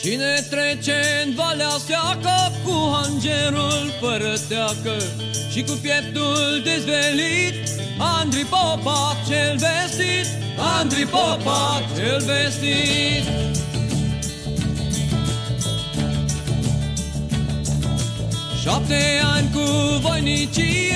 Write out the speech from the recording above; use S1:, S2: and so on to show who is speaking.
S1: Cine trece în valea seacă cu hangerul fără teacă și cu pieptul dezvelit, Andri Popa cel vestit, Andri Popa cel vestit. Șapte ani cu voinicii